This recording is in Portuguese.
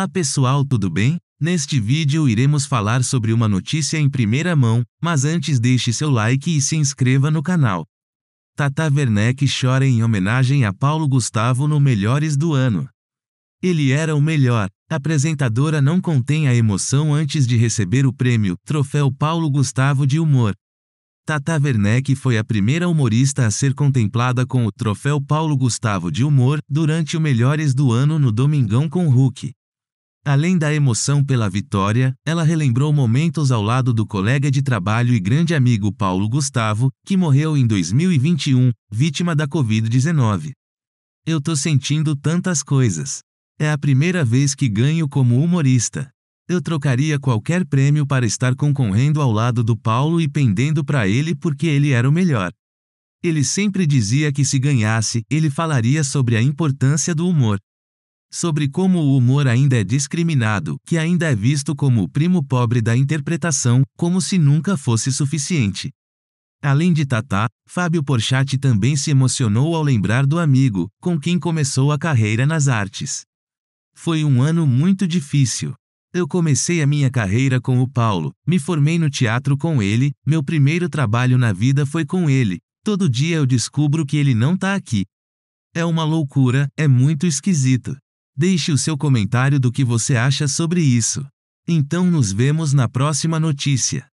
Olá pessoal, tudo bem? Neste vídeo iremos falar sobre uma notícia em primeira mão, mas antes deixe seu like e se inscreva no canal. Tata Werneck chora em homenagem a Paulo Gustavo no Melhores do Ano. Ele era o melhor. A apresentadora não contém a emoção antes de receber o prêmio Troféu Paulo Gustavo de Humor. Tata Werneck foi a primeira humorista a ser contemplada com o Troféu Paulo Gustavo de Humor durante o Melhores do Ano no Domingão com Hulk. Além da emoção pela vitória, ela relembrou momentos ao lado do colega de trabalho e grande amigo Paulo Gustavo, que morreu em 2021, vítima da Covid-19. Eu tô sentindo tantas coisas. É a primeira vez que ganho como humorista. Eu trocaria qualquer prêmio para estar concorrendo ao lado do Paulo e pendendo para ele porque ele era o melhor. Ele sempre dizia que se ganhasse, ele falaria sobre a importância do humor. Sobre como o humor ainda é discriminado, que ainda é visto como o primo pobre da interpretação, como se nunca fosse suficiente. Além de Tatá, Fábio Porchat também se emocionou ao lembrar do amigo, com quem começou a carreira nas artes. Foi um ano muito difícil. Eu comecei a minha carreira com o Paulo, me formei no teatro com ele, meu primeiro trabalho na vida foi com ele. Todo dia eu descubro que ele não tá aqui. É uma loucura, é muito esquisito. Deixe o seu comentário do que você acha sobre isso. Então nos vemos na próxima notícia.